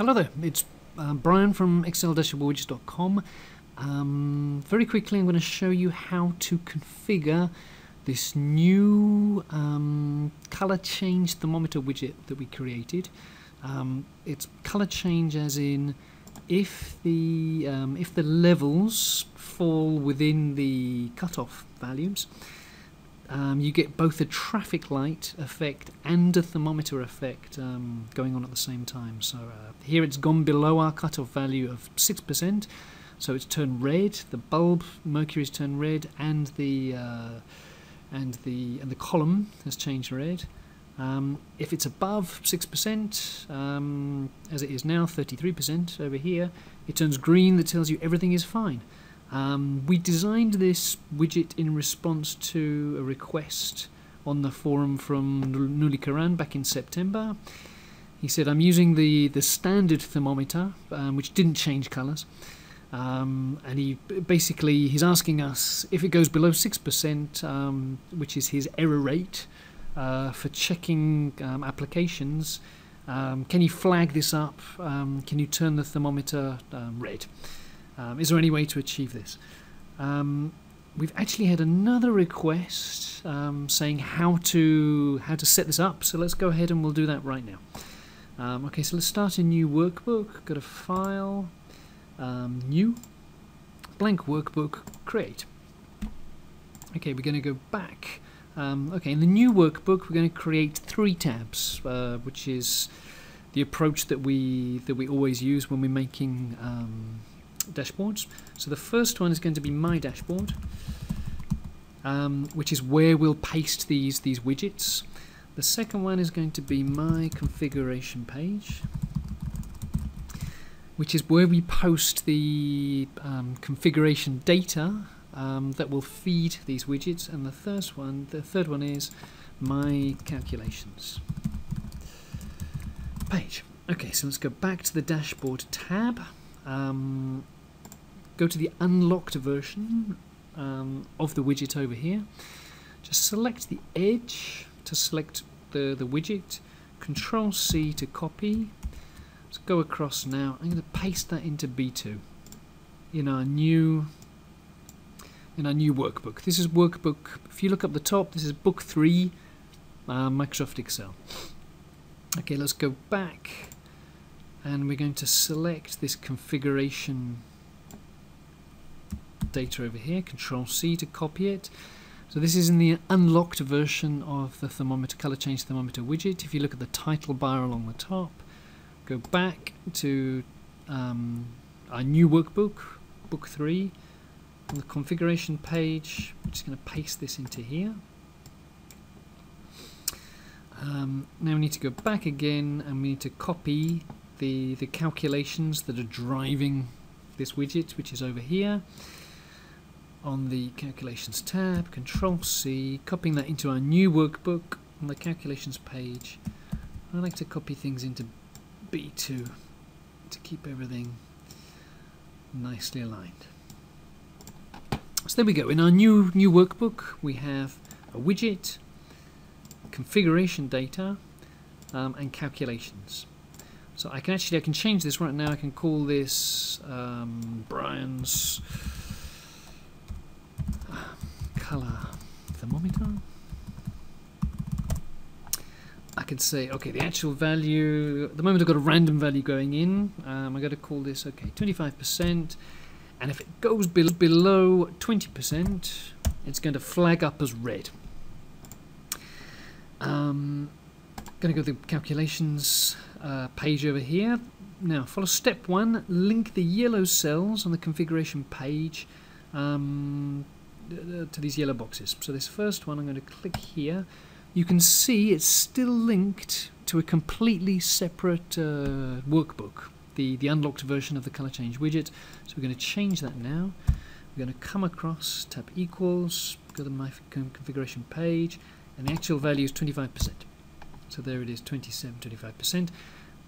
Hello there, it's uh, Brian from excel-widgets.com. Um, very quickly I'm going to show you how to configure this new um, color change thermometer widget that we created. Um, it's color change as in if the um, if the levels fall within the cutoff values um, you get both a traffic light effect and a thermometer effect um, going on at the same time. So uh, here it's gone below our cutoff value of 6%, so it's turned red, the bulb mercury's turned red, and the, uh, and the, and the column has changed red. Um, if it's above 6%, um, as it is now, 33% over here, it turns green that tells you everything is fine. Um, we designed this widget in response to a request on the forum from Nuli Karan back in September. He said, I'm using the, the standard thermometer, um, which didn't change colours. Um, and he basically he's asking us if it goes below 6%, um, which is his error rate uh, for checking um, applications, um, can you flag this up? can you turn the thermometer red? Um, is there any way to achieve this? Um, we've actually had another request um, saying how to how to set this up. So let's go ahead and we'll do that right now. Um, okay, so let's start a new workbook. Go to File, um, New, Blank Workbook, Create. Okay, we're going to go back. Um, okay, in the new workbook, we're going to create three tabs, uh, which is the approach that we that we always use when we're making um, dashboards. So the first one is going to be my dashboard, um, which is where we'll paste these, these widgets. The second one is going to be my configuration page, which is where we post the um, configuration data um, that will feed these widgets. And the first one, the third one is my calculations page. Okay, so let's go back to the dashboard tab. Um, go to the unlocked version um, of the widget over here. Just select the edge to select the, the widget. Control C to copy. Let's go across now. I'm going to paste that into B2 in our new in our new workbook. This is workbook. If you look up the top, this is book three, uh, Microsoft Excel. Okay, let's go back, and we're going to select this configuration data over here, Control C to copy it. So this is in the unlocked version of the thermometer color change thermometer widget. If you look at the title bar along the top, go back to um, our new workbook, book 3, on the configuration page, I'm just going to paste this into here. Um, now we need to go back again and we need to copy the, the calculations that are driving this widget, which is over here on the calculations tab, control C, copying that into our new workbook on the calculations page. I like to copy things into B2 to keep everything nicely aligned. So there we go. In our new new workbook, we have a widget, configuration data, um, and calculations. So I can actually I can change this right now. I can call this um, Brian's color thermometer. I could say, okay, the actual value, at the moment I've got a random value going in, um, i got to call this, okay, 25%, and if it goes be below 20%, it's going to flag up as red. Um, going to go to the calculations uh, page over here. Now, follow step one, link the yellow cells on the configuration page um, to these yellow boxes. So this first one, I'm going to click here. You can see it's still linked to a completely separate uh, workbook, the, the unlocked version of the color change widget. So we're going to change that now. We're going to come across, tap equals, go to my configuration page, and the actual value is 25%. So there it is, 27, 25%.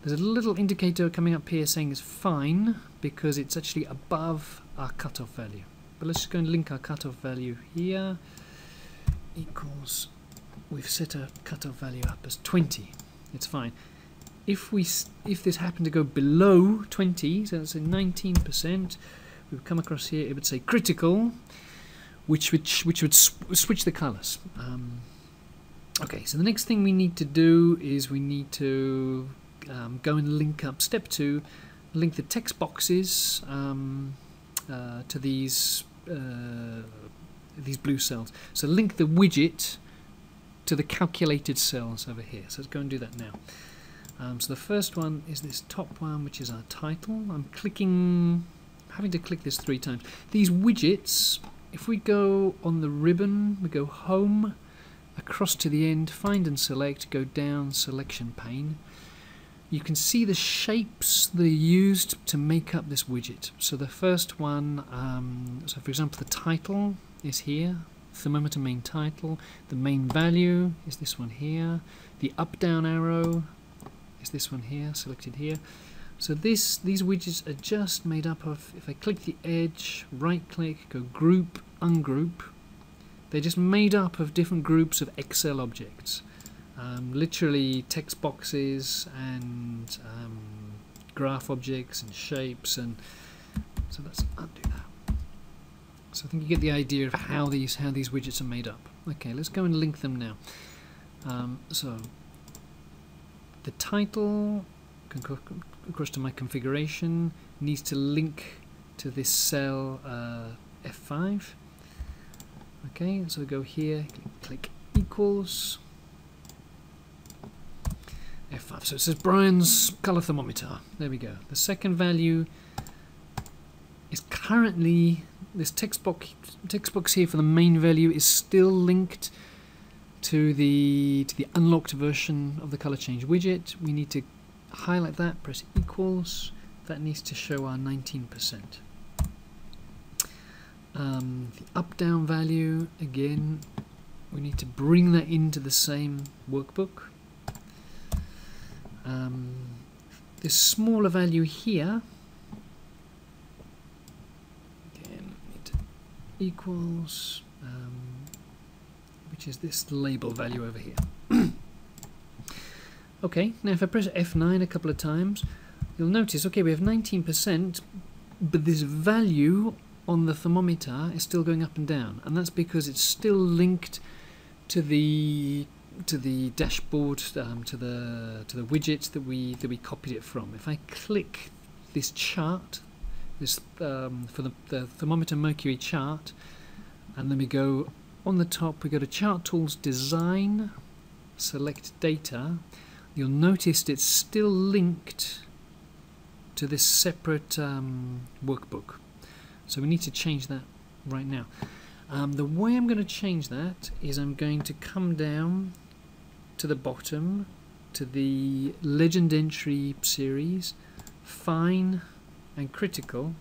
There's a little indicator coming up here saying it's fine because it's actually above our cutoff value. But let's just go and link our cutoff value here. Equals, we've set a cutoff value up as 20. It's fine. if we if this happened to go below 20, so let's say 19%, we would come across here. It would say critical, which would which would sw switch the colors. Um, okay, so the next thing we need to do is we need to um, go and link up step two, link the text boxes um, uh, to these uh, these blue cells. So link the widget to the calculated cells over here. So let's go and do that now. Um, so the first one is this top one, which is our title. I'm clicking, having to click this three times. These widgets, if we go on the ribbon, we go home, across to the end, find and select, go down, selection pane. You can see the shapes that are used to make up this widget. So the first one, um, so for example the title is here, thermometer main title, the main value is this one here, the up down arrow is this one here, selected here. So this these widgets are just made up of, if I click the edge, right click, go group, ungroup, they're just made up of different groups of Excel objects. Um, literally text boxes and um, graph objects and shapes and so let's undo that. So I think you get the idea of how these how these widgets are made up. Okay, let's go and link them now. Um, so the title, across to my configuration, needs to link to this cell uh, F5. Okay, so go here, click equals F5. So it says Brian's color thermometer. There we go. The second value is currently this text box text box here for the main value is still linked to the to the unlocked version of the color change widget. We need to highlight that, press equals. That needs to show our 19%. Um, the up down value again we need to bring that into the same workbook. Um, this smaller value here again equals um, which is this label value over here. okay, now if I press F9 a couple of times, you'll notice, okay, we have 19%, but this value on the thermometer is still going up and down, and that's because it's still linked to the to the dashboard, um, to the to the widget that we that we copied it from. If I click this chart, this um, for the, the thermometer mercury chart, and then we go on the top we go to Chart Tools Design, select Data. You'll notice it's still linked to this separate um, workbook. So we need to change that right now. Um, the way I'm going to change that is I'm going to come down to the bottom to the Legend Entry series, Fine and Critical,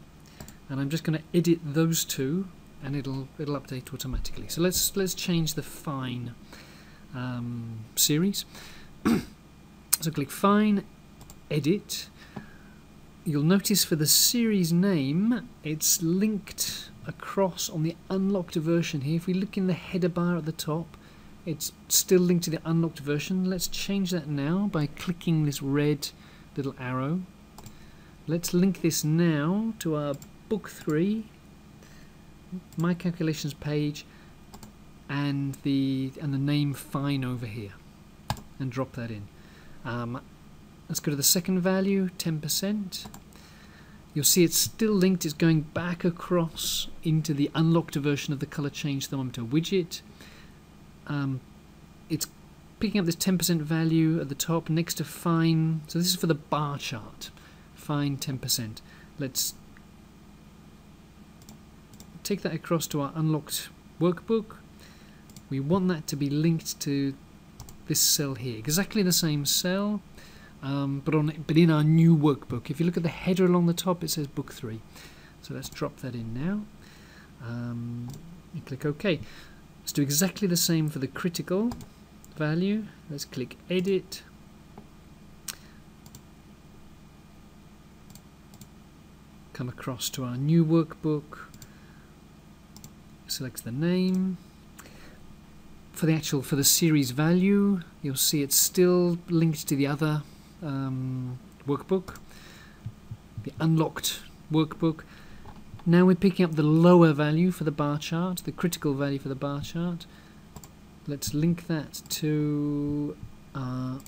and I'm just going to edit those two and it'll it'll update automatically. So let's let's change the fine um, series. so click fine, edit. You'll notice for the series name, it's linked across on the unlocked version here. If we look in the header bar at the top, it's still linked to the unlocked version. Let's change that now by clicking this red little arrow. Let's link this now to our book 3 my calculations page and the and the name fine over here and drop that in. Um, let's go to the second value, 10%. You'll see it's still linked, it's going back across into the unlocked version of the color change thermometer widget. Um, it's picking up this 10% value at the top next to fine. So this is for the bar chart. Fine 10%. Let's take that across to our unlocked workbook. We want that to be linked to this cell here, exactly the same cell, um, but on but in our new workbook. If you look at the header along the top, it says book three. So let's drop that in now. Um, and click OK. Let's do exactly the same for the critical value. Let's click Edit. Come across to our new workbook selects the name. For the actual, for the series value, you'll see it's still linked to the other um, workbook, the unlocked workbook. Now we're picking up the lower value for the bar chart, the critical value for the bar chart. Let's link that to our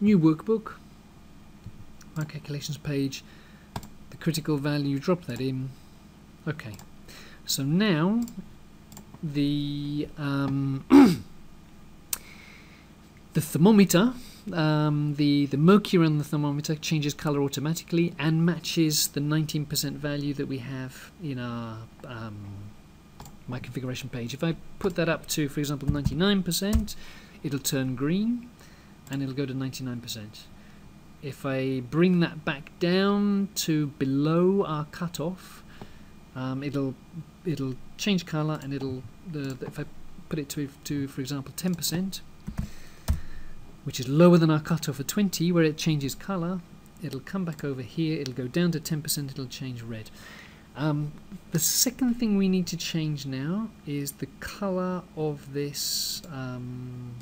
new workbook, our calculations page, the critical value, drop that in. Okay, so now the um, the thermometer um, the, the mercury on the thermometer changes color automatically and matches the 19% value that we have in our um, my configuration page. If I put that up to, for example, 99%, it'll turn green and it'll go to 99%. If I bring that back down to below our cutoff, um, it'll it'll change color and it'll if I put it to, to for example 10%, which is lower than our cutoff of 20 where it changes color it'll come back over here it'll go down to 10% it'll change red. Um, the second thing we need to change now is the color of this um,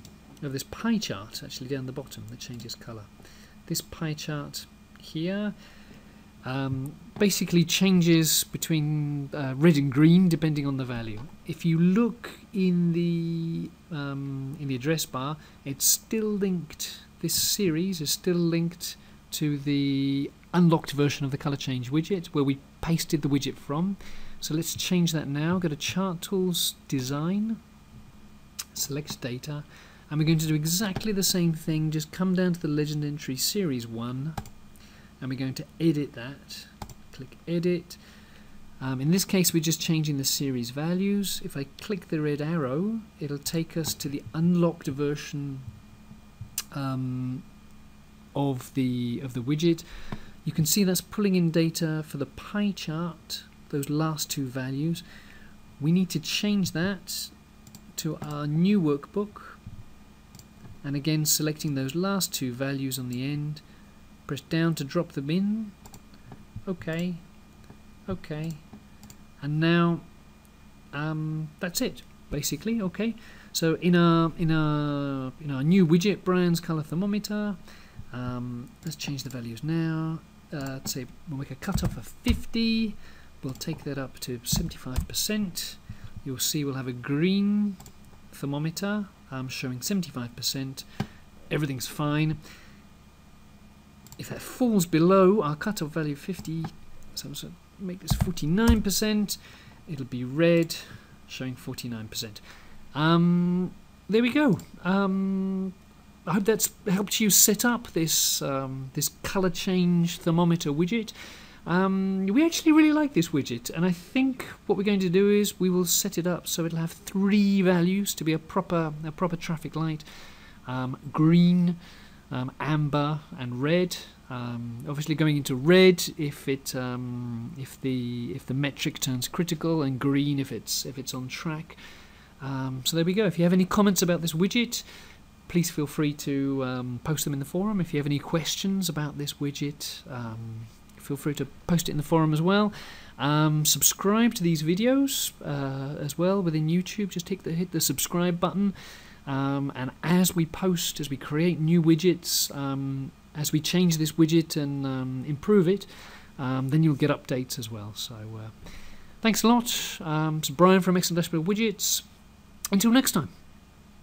of this pie chart actually down the bottom that changes color this pie chart here um, basically changes between uh, red and green depending on the value. If you look in the um, in the address bar, it's still linked. This series is still linked to the unlocked version of the color change widget where we pasted the widget from. So let's change that now. Go to Chart Tools, Design, select Data, and we're going to do exactly the same thing. Just come down to the Legend Entry Series 1 and we're going to edit that. Click edit. Um, in this case we're just changing the series values. If I click the red arrow it'll take us to the unlocked version um, of the of the widget. You can see that's pulling in data for the pie chart those last two values. We need to change that to our new workbook. And again selecting those last two values on the end Press down to drop them in. Okay. Okay. And now um, that's it, basically. Okay. So in our in our in our new widget, Brian's color thermometer, um, let's change the values now. Uh, let's say we'll make a cutoff of 50. We'll take that up to 75%. You'll see we'll have a green thermometer um, showing 75%. Everything's fine if that falls below our cutoff value 50, so I'm going to make this 49%, it'll be red, showing 49%. Um, there we go. Um, I hope that's helped you set up this um, this color change thermometer widget. Um, we actually really like this widget, and I think what we're going to do is we will set it up so it'll have three values to be a proper a proper traffic light: um, green, um, amber and red. Um, obviously, going into red if it um, if the if the metric turns critical, and green if it's if it's on track. Um, so there we go. If you have any comments about this widget, please feel free to um, post them in the forum. If you have any questions about this widget, um, feel free to post it in the forum as well. Um, subscribe to these videos uh, as well within YouTube. Just the hit the subscribe button. Um, and as we post, as we create new widgets, um, as we change this widget and um, improve it, um, then you'll get updates as well. So uh, thanks a lot. Um, it's Brian from Excel Dashboard Widgets. Until next time.